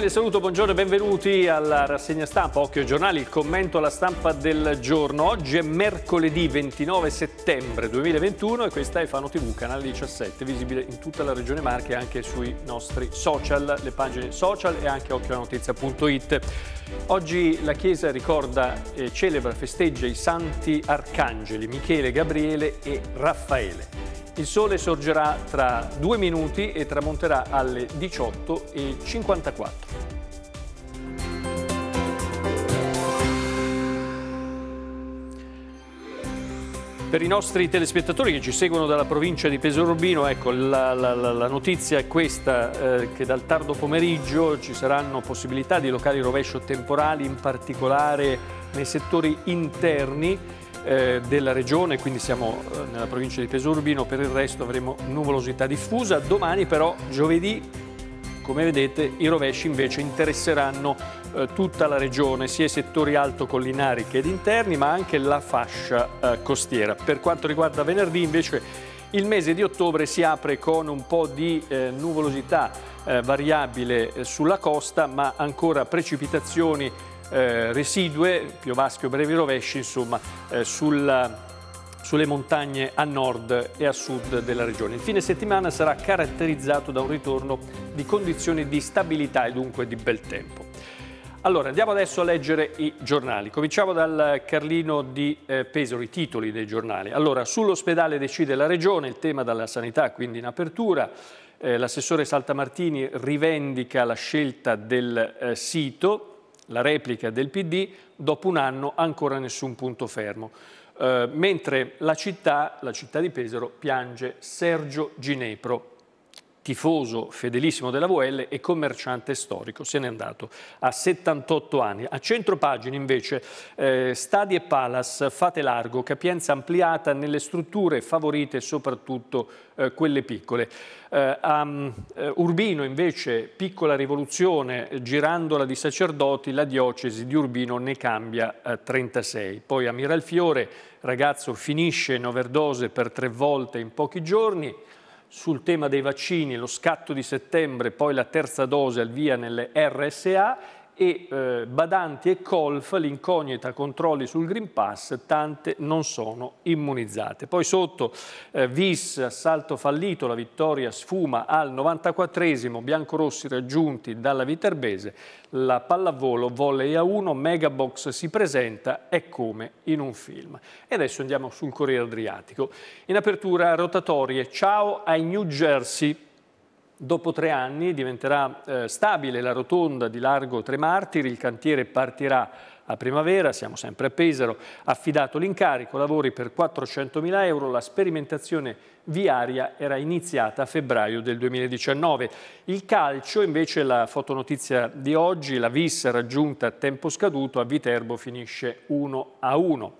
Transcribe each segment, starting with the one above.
Cordiale saluto, buongiorno e benvenuti alla rassegna stampa Occhio giornali, il commento alla stampa del giorno. Oggi è mercoledì 29 settembre 2021 e questa è Fano TV, canale 17, visibile in tutta la regione Marche e anche sui nostri social, le pagine social e anche occhioanotizia.it. Oggi la Chiesa ricorda, e celebra, festeggia i santi arcangeli Michele, Gabriele e Raffaele. Il sole sorgerà tra due minuti e tramonterà alle 18.54. Per i nostri telespettatori che ci seguono dalla provincia di Pesaro Urbino, ecco, la, la, la, notizia è questa, eh, che dal tardo pomeriggio ci saranno possibilità di locali rovescio temporali, in particolare nei settori interni, eh, della regione, quindi siamo eh, nella provincia di Pesurbino, per il resto avremo nuvolosità diffusa. Domani però, giovedì, come vedete, i rovesci invece interesseranno eh, tutta la regione, sia i settori alto collinari che ed interni, ma anche la fascia eh, costiera. Per quanto riguarda venerdì invece il mese di ottobre si apre con un po' di eh, nuvolosità eh, variabile eh, sulla costa, ma ancora precipitazioni eh, residue, piovaschi o brevi rovesci, insomma, eh, sulla, sulle montagne a nord e a sud della regione. Il fine settimana sarà caratterizzato da un ritorno di condizioni di stabilità e dunque di bel tempo. Allora, andiamo adesso a leggere i giornali. Cominciamo dal Carlino di eh, Pesaro, i titoli dei giornali. Allora, sull'ospedale decide la Regione, il tema della sanità quindi in apertura. Eh, L'assessore Saltamartini rivendica la scelta del eh, sito, la replica del PD, dopo un anno ancora nessun punto fermo. Eh, mentre la città, la città di Pesaro, piange Sergio Ginepro, tifoso fedelissimo della VL e commerciante storico, se n'è andato a 78 anni. A centro pagina invece eh, Stadi e Palace, fate largo, capienza ampliata nelle strutture favorite soprattutto eh, quelle piccole. Eh, eh, Urbino invece piccola rivoluzione, girandola di sacerdoti, la diocesi di Urbino ne cambia 36. Eh, Poi a Miralfiore, ragazzo finisce in overdose per tre volte in pochi giorni, sul tema dei vaccini, lo scatto di settembre, poi la terza dose al via nelle RSA e eh, badanti e colf, l'incognita controlli sul Green Pass, tante non sono immunizzate. Poi sotto eh, Vis, assalto fallito, la vittoria sfuma al 94esimo, biancorossi raggiunti dalla Viterbese, la pallavolo volley a 1, Megabox si presenta, è come in un film. E adesso andiamo sul Corriere Adriatico. In apertura rotatorie, ciao ai New Jersey, Dopo tre anni diventerà eh, stabile la rotonda di largo Tre Martiri, il cantiere partirà a primavera, siamo sempre a Pesaro, affidato l'incarico, lavori per 400.000 euro, la sperimentazione viaria era iniziata a febbraio del 2019. Il calcio, invece la fotonotizia di oggi, la vis raggiunta a tempo scaduto, a Viterbo finisce 1 a 1.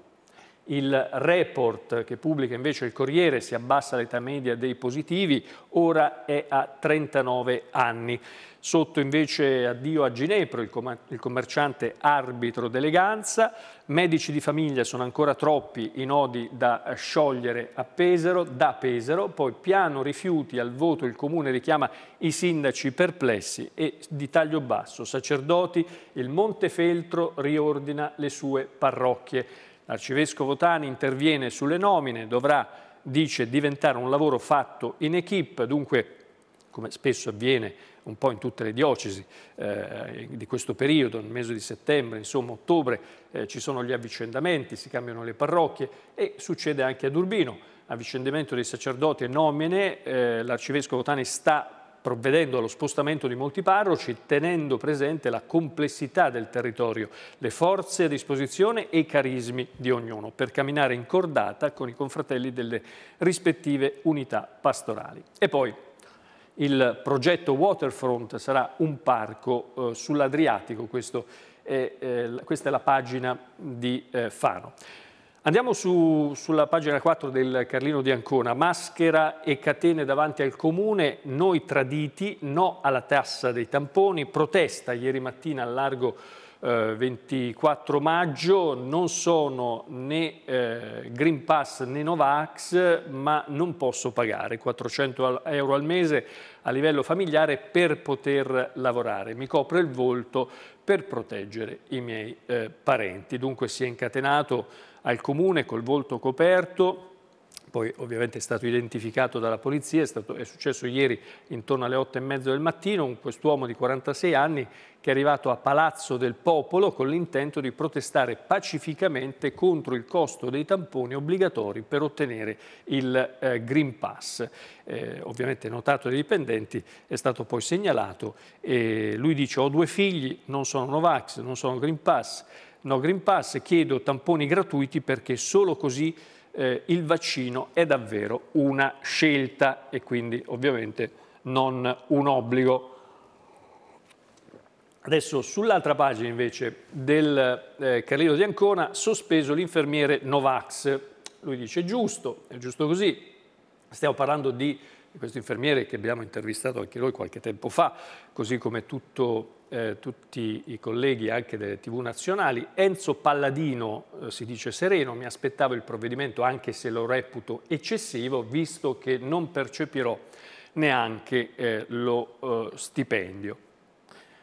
Il report che pubblica invece il Corriere si abbassa l'età media dei positivi, ora è a 39 anni. Sotto invece addio a Ginepro, il commerciante arbitro d'eleganza. Medici di famiglia sono ancora troppi i nodi da sciogliere a Pesaro, da Pesaro. Poi piano rifiuti al voto il comune richiama i sindaci perplessi e di taglio basso. Sacerdoti, il Montefeltro riordina le sue parrocchie. L'arcivescovo Tani interviene sulle nomine, dovrà, dice, diventare un lavoro fatto in equip, dunque come spesso avviene un po' in tutte le diocesi eh, di questo periodo, nel mese di settembre, insomma ottobre, eh, ci sono gli avvicendamenti, si cambiano le parrocchie e succede anche ad Urbino, avvicendamento dei sacerdoti e nomine, eh, l'arcivescovo Tani sta provvedendo allo spostamento di molti parroci, tenendo presente la complessità del territorio, le forze a disposizione e i carismi di ognuno, per camminare in cordata con i confratelli delle rispettive unità pastorali. E poi il progetto Waterfront sarà un parco eh, sull'Adriatico, eh, questa è la pagina di eh, Fano. Andiamo su, sulla pagina 4 del Carlino di Ancona, maschera e catene davanti al comune, noi traditi, no alla tassa dei tamponi, protesta ieri mattina al largo eh, 24 maggio, non sono né eh, Green Pass né Novax, ma non posso pagare 400 euro al mese a livello familiare per poter lavorare. Mi copre il volto per proteggere i miei eh, parenti. Dunque si è incatenato al comune col volto coperto, poi ovviamente è stato identificato dalla polizia, è, stato, è successo ieri intorno alle 8 e mezzo del mattino, quest'uomo di 46 anni che è arrivato a Palazzo del Popolo con l'intento di protestare pacificamente contro il costo dei tamponi obbligatori per ottenere il eh, Green Pass. Eh, ovviamente notato dai dipendenti, è stato poi segnalato e lui dice ho due figli, non sono Novax, non sono Green Pass, no Green Pass, chiedo tamponi gratuiti perché solo così eh, il vaccino è davvero una scelta e quindi ovviamente non un obbligo. Adesso sull'altra pagina invece del eh, Carlino di Ancona, sospeso l'infermiere Novax. Lui dice giusto, è giusto così. Stiamo parlando di questo infermiere che abbiamo intervistato anche noi qualche tempo fa, così come tutto eh, tutti i colleghi anche delle tv nazionali. Enzo Palladino eh, si dice sereno, mi aspettavo il provvedimento anche se lo reputo eccessivo, visto che non percepirò neanche eh, lo eh, stipendio.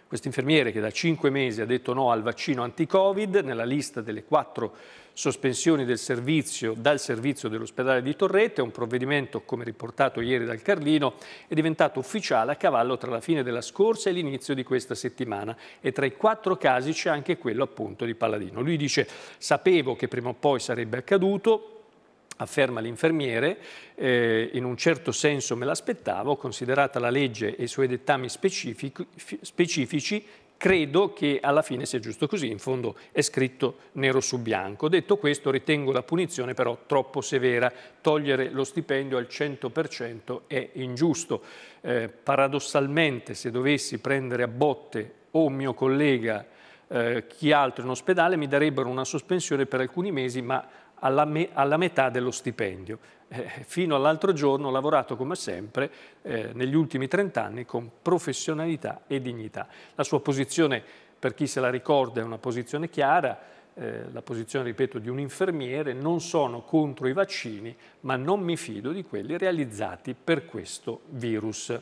Questo infermiere che da cinque mesi ha detto no al vaccino anti-Covid, nella lista delle quattro sospensioni del servizio dal servizio dell'ospedale di Torrette, un provvedimento, come riportato ieri dal Carlino, è diventato ufficiale a cavallo tra la fine della scorsa e l'inizio di questa settimana e tra i quattro casi c'è anche quello appunto di Palladino. Lui dice sapevo che prima o poi sarebbe accaduto, afferma l'infermiere, eh, in un certo senso me l'aspettavo, considerata la legge e i suoi dettami specifici, credo che alla fine sia giusto così, in fondo è scritto nero su bianco. Detto questo, ritengo la punizione però troppo severa, togliere lo stipendio al 100% è ingiusto. Eh, paradossalmente, se dovessi prendere a botte o un mio collega, eh, chi altro in ospedale, mi darebbero una sospensione per alcuni mesi, ma alla, me alla metà dello stipendio. Eh, fino all'altro giorno ho lavorato come sempre eh, negli ultimi 30 anni con professionalità e dignità. La sua posizione, per chi se la ricorda, è una posizione chiara, eh, la posizione, ripeto, di un infermiere, non sono contro i vaccini, ma non mi fido di quelli realizzati per questo virus.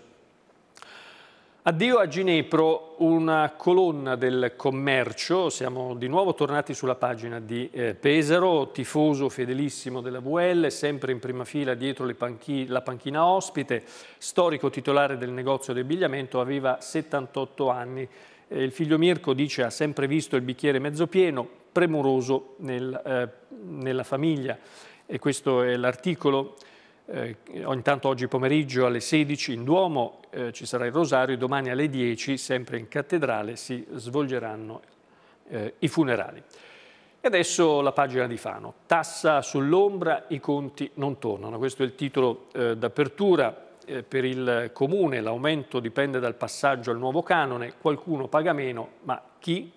Addio a Ginepro, una colonna del commercio, siamo di nuovo tornati sulla pagina di eh, Pesaro, tifoso fedelissimo della VL, sempre in prima fila dietro panchi la panchina ospite, storico titolare del negozio di abbigliamento, aveva 78 anni. Eh, il figlio Mirko dice ha sempre visto il bicchiere mezzo pieno, premuroso nel, eh, nella famiglia. E questo è l'articolo eh, intanto oggi pomeriggio alle 16 in Duomo eh, ci sarà il rosario, domani alle 10 sempre in cattedrale si svolgeranno eh, i funerali. E adesso la pagina di Fano. Tassa sull'ombra, i conti non tornano. Questo è il titolo eh, d'apertura. Eh, per il comune l'aumento dipende dal passaggio al nuovo canone, qualcuno paga meno, ma chi?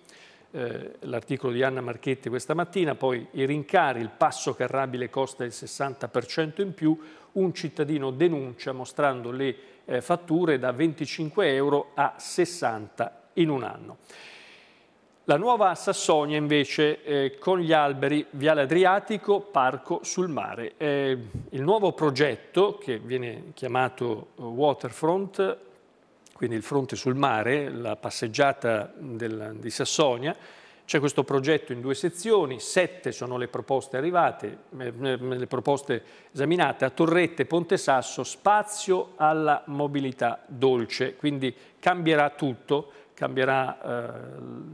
Eh, l'articolo di Anna Marchetti questa mattina, poi i rincari, il passo carrabile costa il 60% in più, un cittadino denuncia mostrando le eh, fatture da 25 euro a 60 in un anno. La nuova Sassonia invece eh, con gli alberi Viale Adriatico, Parco sul mare. Eh, il nuovo progetto che viene chiamato Waterfront, quindi il fronte sul mare, la passeggiata del, di Sassonia, c'è questo progetto in due sezioni, sette sono le proposte arrivate, le proposte esaminate. A Torrette, Ponte Sasso, spazio alla mobilità dolce, quindi cambierà tutto, cambierà eh,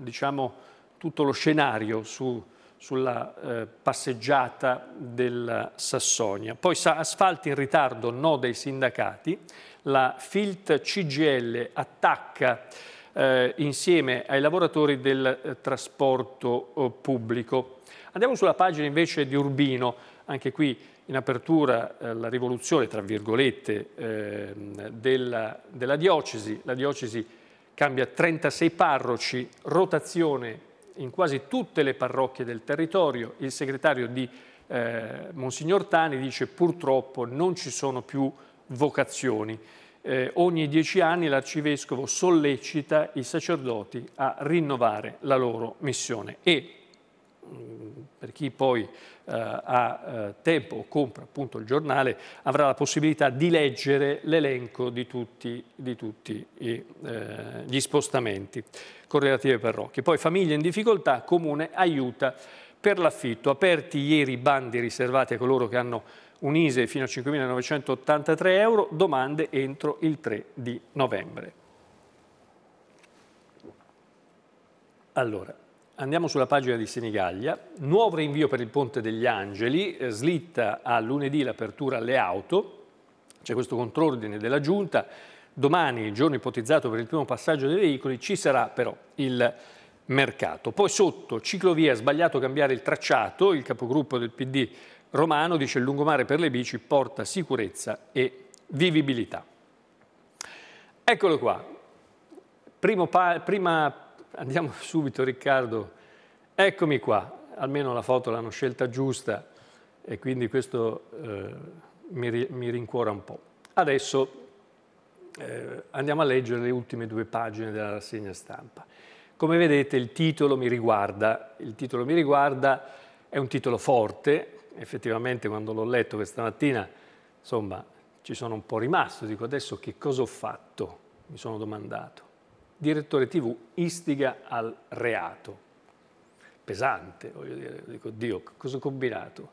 diciamo, tutto lo scenario su, sulla eh, passeggiata della Sassonia. Poi asfalti in ritardo, no dei sindacati, la Filt CGL attacca eh, insieme ai lavoratori del eh, trasporto eh, pubblico. Andiamo sulla pagina invece di Urbino, anche qui in apertura eh, la rivoluzione, tra virgolette, ehm, della, della diocesi. La diocesi cambia 36 parroci, rotazione in quasi tutte le parrocchie del territorio. Il segretario di eh, Monsignor Tani dice purtroppo non ci sono più vocazioni eh, ogni dieci anni l'arcivescovo sollecita i sacerdoti a rinnovare la loro missione e mm, per chi poi eh, ha eh, tempo o compra appunto il giornale avrà la possibilità di leggere l'elenco di tutti, di tutti i, eh, gli spostamenti con relative parrocchie. Poi famiglie in difficoltà, comune aiuta per l'affitto. Aperti ieri i bandi riservati a coloro che hanno un ISE fino a 5.983 euro, domande entro il 3 di novembre. Allora, andiamo sulla pagina di Senigallia, nuovo rinvio per il Ponte degli Angeli, eh, slitta a lunedì l'apertura alle auto, c'è questo contrordine della Giunta, domani, il giorno ipotizzato per il primo passaggio dei veicoli, ci sarà però il mercato. Poi sotto, ciclovia, sbagliato cambiare il tracciato, il capogruppo del PD Romano dice il lungomare per le bici porta sicurezza e vivibilità. Eccolo qua. Primo prima andiamo subito Riccardo, eccomi qua, almeno la foto l'hanno scelta giusta e quindi questo eh, mi, mi, rincuora un po'. Adesso eh, andiamo a leggere le ultime due pagine della rassegna stampa. Come vedete il titolo mi riguarda, il titolo mi riguarda, è un titolo forte, effettivamente quando l'ho letto questa mattina, insomma, ci sono un po' rimasto, dico adesso che cosa ho fatto? Mi sono domandato. Direttore TV istiga al reato. Pesante, voglio dire, dico, Dio, cosa ho combinato?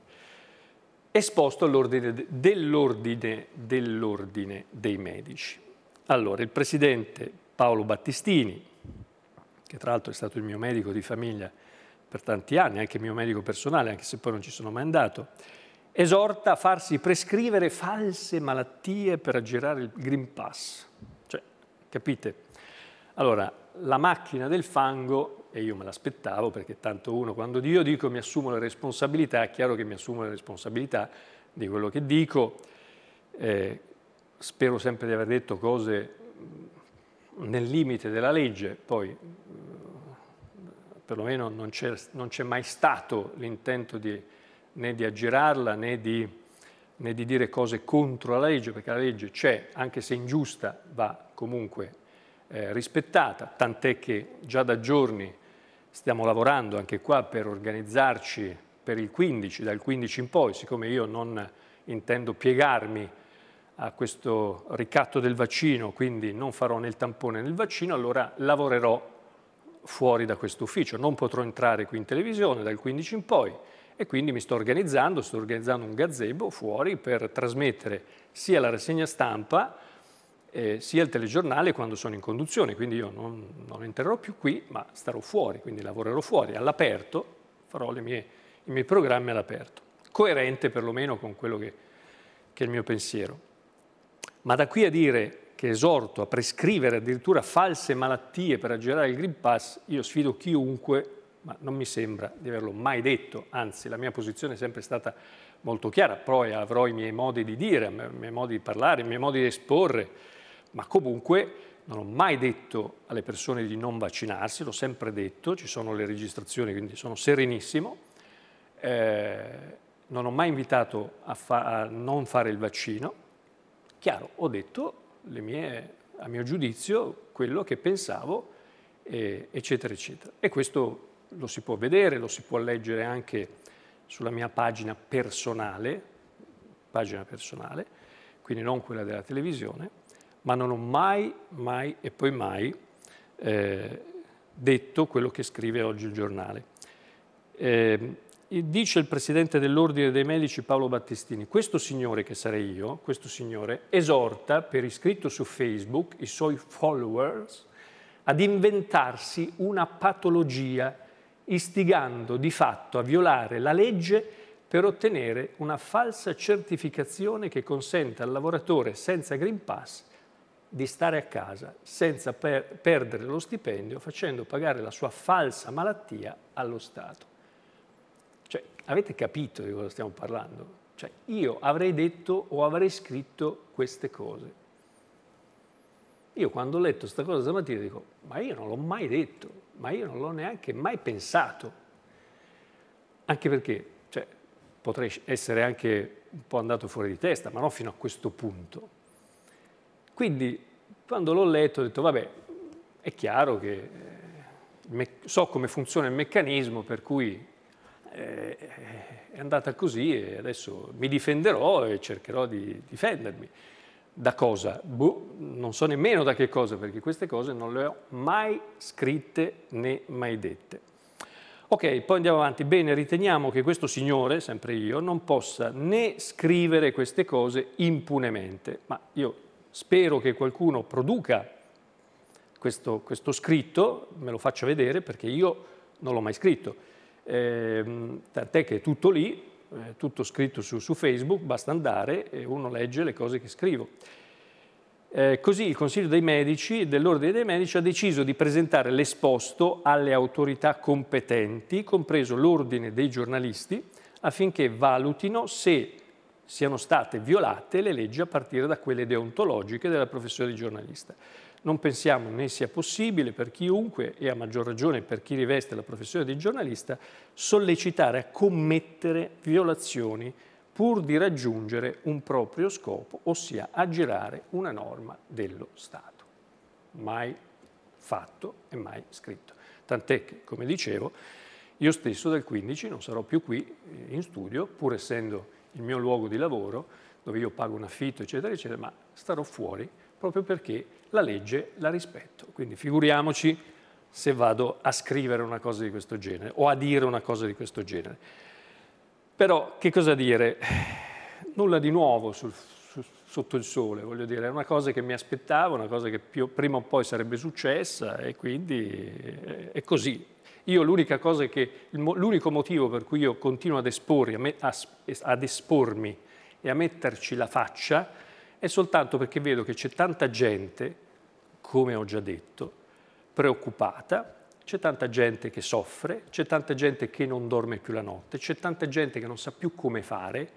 Esposto all'ordine dell'ordine dell'ordine dei medici. Allora, il presidente Paolo Battistini, che tra l'altro è stato il mio medico di famiglia per tanti anni, anche mio medico personale, anche se poi non ci sono mai andato, esorta a farsi prescrivere false malattie per aggirare il Green Pass. Cioè, capite? Allora, la macchina del fango, e io me l'aspettavo perché tanto uno, quando io dico mi assumo le responsabilità, è chiaro che mi assumo le responsabilità di quello che dico, eh, spero sempre di aver detto cose nel limite della legge, poi perlomeno non c'è, mai stato l'intento né di aggirarla né di, né di dire cose contro la legge, perché la legge c'è, anche se ingiusta, va comunque eh, rispettata, tant'è che già da giorni stiamo lavorando anche qua per organizzarci per il 15, dal 15 in poi, siccome io non intendo piegarmi a questo ricatto del vaccino, quindi non farò nel tampone nel vaccino, allora lavorerò fuori da questo ufficio, non potrò entrare qui in televisione dal 15 in poi e quindi mi sto organizzando, sto organizzando un gazebo fuori per trasmettere sia la rassegna stampa eh, sia il telegiornale quando sono in conduzione, quindi io non, non entrerò più qui ma starò fuori, quindi lavorerò fuori, all'aperto, farò mie, i miei programmi all'aperto, coerente perlomeno con quello che, che è il mio pensiero. Ma da qui a dire che esorto a prescrivere addirittura false malattie per aggirare il Green Pass, io sfido chiunque, ma non mi sembra di averlo mai detto, anzi la mia posizione è sempre stata molto chiara, poi avrò i miei modi di dire, i miei modi di parlare, i miei modi di esporre, ma comunque non ho mai detto alle persone di non vaccinarsi, l'ho sempre detto, ci sono le registrazioni, quindi sono serenissimo. Eh, non ho mai invitato a, fa a non fare il vaccino. Chiaro, ho detto mie, a mio giudizio, quello che pensavo, eh, eccetera, eccetera. E questo lo si può vedere, lo si può leggere anche sulla mia pagina personale, pagina personale, quindi non quella della televisione, ma non ho mai, mai e poi mai eh, detto quello che scrive oggi il giornale. Eh, dice il presidente dell'Ordine dei Medici Paolo Battistini, questo signore che sarei io, questo signore, esorta per iscritto su Facebook i suoi followers ad inventarsi una patologia, istigando di fatto a violare la legge per ottenere una falsa certificazione che consente al lavoratore senza Green Pass di stare a casa senza per perdere lo stipendio facendo pagare la sua falsa malattia allo Stato. Avete capito di cosa stiamo parlando? Cioè, io avrei detto o avrei scritto queste cose. Io quando ho letto questa cosa stamattina dico, ma io non l'ho mai detto, ma io non l'ho neanche mai pensato. Anche perché, cioè, potrei essere anche un po' andato fuori di testa, ma non fino a questo punto. Quindi quando l'ho letto ho detto, vabbè, è chiaro che eh, so come funziona il meccanismo, per cui eh, è andata così e adesso mi difenderò e cercherò di difendermi. Da cosa? Boh, non so nemmeno da che cosa, perché queste cose non le ho mai scritte né mai dette. Ok, poi andiamo avanti. Bene, riteniamo che questo signore, sempre io, non possa né scrivere queste cose impunemente, ma io spero che qualcuno produca questo, questo scritto, me lo faccia vedere perché io non l'ho mai scritto. Eh, tant'è che è tutto lì, è tutto scritto su, su Facebook, basta andare e uno legge le cose che scrivo. Eh, così il Consiglio dei Medici, dell'Ordine dei Medici, ha deciso di presentare l'esposto alle autorità competenti, compreso l'Ordine dei giornalisti, affinché valutino se siano state violate le leggi a partire da quelle deontologiche della professione di giornalista. Non pensiamo né sia possibile per chiunque, e a maggior ragione per chi riveste la professione di giornalista, sollecitare a commettere violazioni pur di raggiungere un proprio scopo, ossia aggirare una norma dello Stato. Mai fatto e mai scritto. Tant'è che, come dicevo, io stesso dal 15 non sarò più qui eh, in studio, pur essendo il mio luogo di lavoro, dove io pago un affitto, eccetera, eccetera, ma starò fuori proprio perché la legge la rispetto. Quindi figuriamoci se vado a scrivere una cosa di questo genere o a dire una cosa di questo genere. Però che cosa dire? Nulla di nuovo sul, su, sotto il sole, voglio dire, è una cosa che mi aspettavo, una cosa che più, prima o poi sarebbe successa e quindi è, è così. Io l'unica cosa che, l'unico motivo per cui io continuo ad, espormi, ad espormi e a metterci la faccia è soltanto perché vedo che c'è tanta gente, come ho già detto, preoccupata, c'è tanta gente che soffre, c'è tanta gente che non dorme più la notte, c'è tanta gente che non sa più come fare,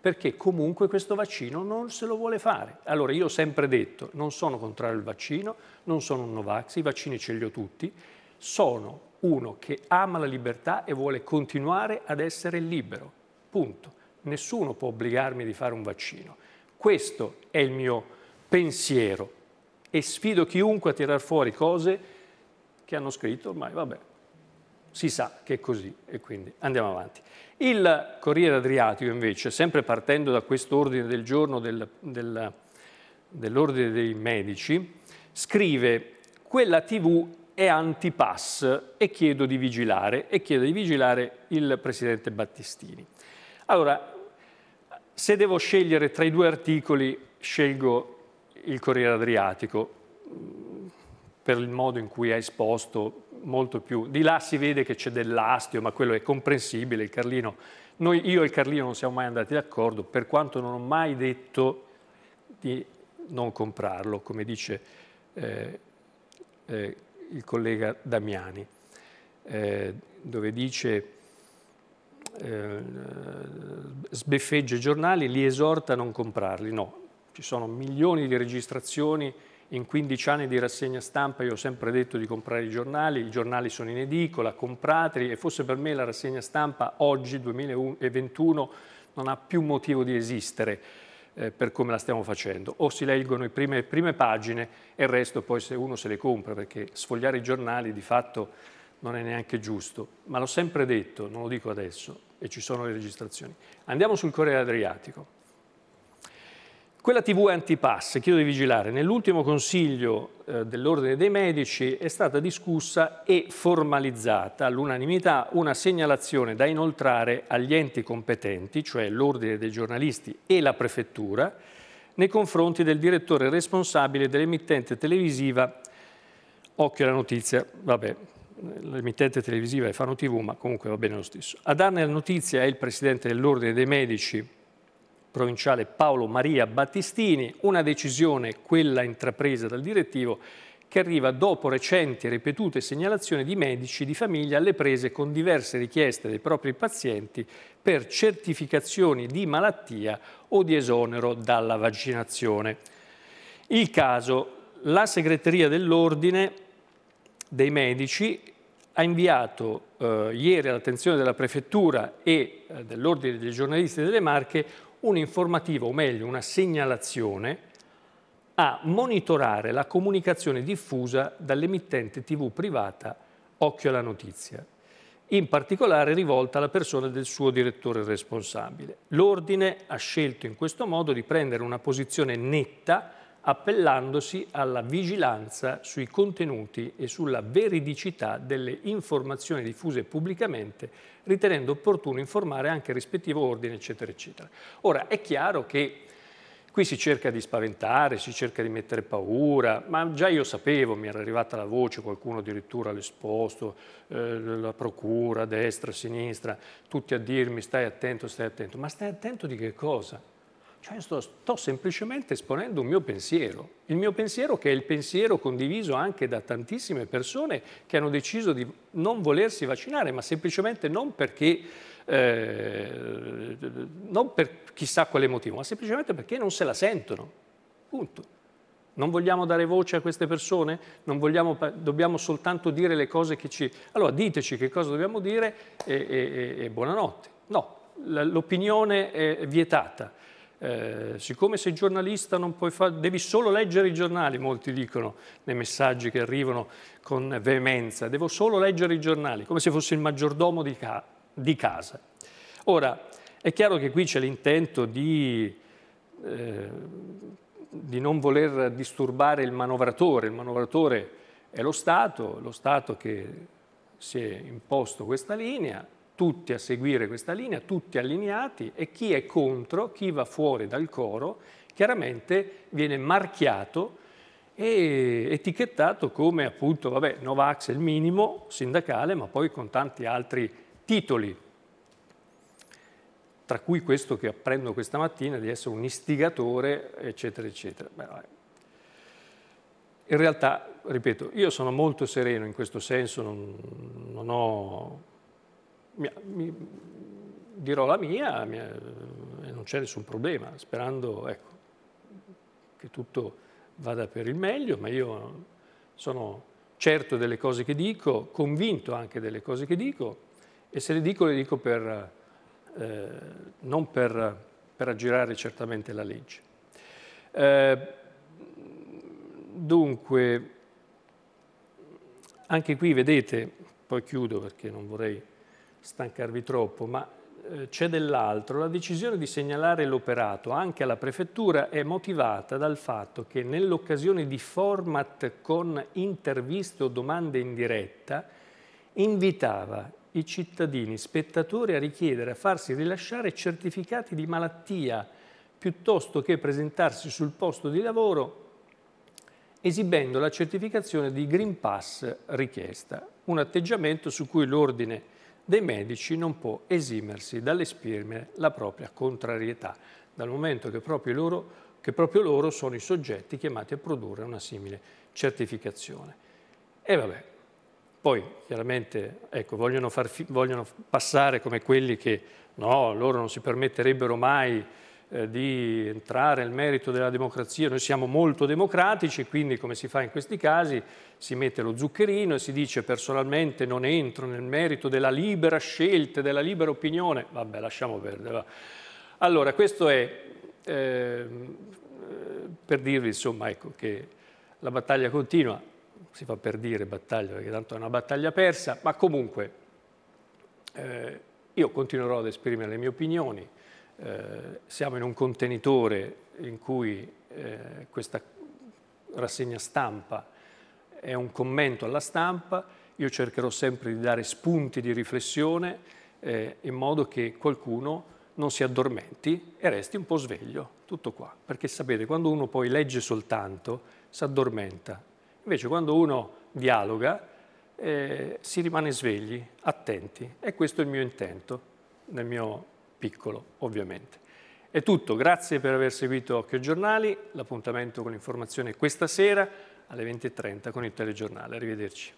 perché comunque questo vaccino non se lo vuole fare. Allora io ho sempre detto, non sono contrario al vaccino, non sono un Novax, i vaccini ce li ho tutti, sono uno che ama la libertà e vuole continuare ad essere libero. Punto. Nessuno può obbligarmi di fare un vaccino. Questo è il mio pensiero e sfido chiunque a tirar fuori cose che hanno scritto, ormai vabbè, si sa che è così e quindi andiamo avanti. Il Corriere Adriatico invece, sempre partendo da questo ordine del giorno del, del, dell'ordine dei medici, scrive quella TV è antipass e chiedo di vigilare e chiedo di vigilare il Presidente Battistini. Allora, se devo scegliere tra i due articoli, scelgo il Corriere Adriatico per il modo in cui ha esposto molto più. Di là si vede che c'è dell'astio, ma quello è comprensibile. Il Carlino, noi, io e il Carlino non siamo mai andati d'accordo, per quanto non ho mai detto di non comprarlo, come dice eh, eh, il collega Damiani, eh, dove dice eh, sbeffeggia i giornali, li esorta a non comprarli. No, ci sono milioni di registrazioni in 15 anni di rassegna stampa io ho sempre detto di comprare i giornali, i giornali sono in edicola, comprateli e forse per me la rassegna stampa oggi, 2021, non ha più motivo di esistere eh, per come la stiamo facendo. O si leggono le prime, prime pagine e il resto poi se uno se le compra, perché sfogliare i giornali di fatto non è neanche giusto. Ma l'ho sempre detto, non lo dico adesso, e ci sono le registrazioni. Andiamo sul Corriere Adriatico. Quella TV antipass, chiedo di vigilare, nell'ultimo consiglio eh, dell'Ordine dei Medici è stata discussa e formalizzata all'unanimità una segnalazione da inoltrare agli enti competenti, cioè l'Ordine dei giornalisti e la Prefettura, nei confronti del direttore responsabile dell'emittente televisiva Occhio alla notizia, vabbè, l'emittente televisiva è Fano TV, ma comunque va bene lo stesso. A darne la notizia è il Presidente dell'Ordine dei Medici, provinciale Paolo Maria Battistini, una decisione, quella intrapresa dal direttivo, che arriva dopo recenti e ripetute segnalazioni di medici di famiglia alle prese con diverse richieste dei propri pazienti per certificazioni di malattia o di esonero dalla vaccinazione. Il caso, la segreteria dell'Ordine dei Medici ha inviato eh, ieri all'attenzione della Prefettura e eh, dell'Ordine dei giornalisti delle Marche un'informativa, o meglio una segnalazione, a monitorare la comunicazione diffusa dall'emittente TV privata Occhio alla Notizia, in particolare rivolta alla persona del suo direttore responsabile. L'Ordine ha scelto in questo modo di prendere una posizione netta appellandosi alla vigilanza sui contenuti e sulla veridicità delle informazioni diffuse pubblicamente, ritenendo opportuno informare anche il rispettivo ordine, eccetera, eccetera. Ora, è chiaro che Qui si cerca di spaventare, si cerca di mettere paura, ma già io sapevo, mi era arrivata la voce, qualcuno addirittura l'esposto, eh, la procura, destra, sinistra, tutti a dirmi stai attento, stai attento. Ma stai attento di che cosa? Cioè sto, sto, semplicemente esponendo un mio pensiero, il mio pensiero che è il pensiero condiviso anche da tantissime persone che hanno deciso di non volersi vaccinare, ma semplicemente non perché eh, non per chissà quale motivo, ma semplicemente perché non se la sentono. Punto. Non vogliamo dare voce a queste persone? Vogliamo, dobbiamo soltanto dire le cose che ci... Allora diteci che cosa dobbiamo dire e, e, e buonanotte. No, l'opinione è vietata. Eh, siccome sei giornalista devi solo leggere i giornali, molti dicono nei messaggi che arrivano con veemenza, devo solo leggere i giornali, come se fossi il maggiordomo di, ca di casa. Ora, è chiaro che qui c'è l'intento di, eh, di non voler disturbare il manovratore, il manovratore è lo Stato, lo Stato che si è imposto questa linea, tutti a seguire questa linea, tutti allineati e chi è contro, chi va fuori dal coro, chiaramente viene marchiato e etichettato come appunto, vabbè, Novax è il minimo sindacale, ma poi con tanti altri titoli, tra cui questo che apprendo questa mattina di essere un istigatore, eccetera, eccetera. Beh, in realtà, ripeto, io sono molto sereno in questo senso, non, non ho... Mi, mi, dirò la mia mi, e non c'è nessun problema, sperando ecco, che tutto vada per il meglio, ma io sono certo delle cose che dico, convinto anche delle cose che dico e se le dico, le dico per, eh, non per, per, aggirare certamente la legge. Eh, dunque, anche qui vedete, poi chiudo perché non vorrei stancarvi troppo, ma eh, c'è dell'altro. La decisione di segnalare l'operato anche alla prefettura è motivata dal fatto che nell'occasione di format con interviste o domande in diretta invitava i cittadini spettatori a richiedere a farsi rilasciare certificati di malattia piuttosto che presentarsi sul posto di lavoro esibendo la certificazione di Green Pass richiesta, un atteggiamento su cui l'ordine dei medici non può esimersi dall'esprimere la propria contrarietà, dal momento che proprio, loro, che proprio loro sono i soggetti chiamati a produrre una simile certificazione. E vabbè, poi chiaramente ecco, vogliono, vogliono, passare come quelli che no, loro non si permetterebbero mai eh, di entrare nel merito della democrazia, noi siamo molto democratici, quindi come si fa in questi casi si mette lo zuccherino e si dice personalmente non entro nel merito della libera scelta, della libera opinione, vabbè lasciamo perdere. Va. Allora questo è eh, per dirvi insomma ecco, che la battaglia continua, si fa per dire battaglia perché tanto è una battaglia persa, ma comunque eh, io continuerò ad esprimere le mie opinioni, eh, siamo in un contenitore in cui eh, questa rassegna stampa è un commento alla stampa, io cercherò sempre di dare spunti di riflessione eh, in modo che qualcuno non si addormenti e resti un po' sveglio, tutto qua, perché sapete, quando uno poi legge soltanto, si addormenta, Invece quando uno dialoga eh, si rimane svegli, attenti. E questo è il mio intento, nel mio piccolo ovviamente. È tutto, grazie per aver seguito Occhio Giornali, l'appuntamento con l'informazione questa sera alle 20.30 con il telegiornale, arrivederci.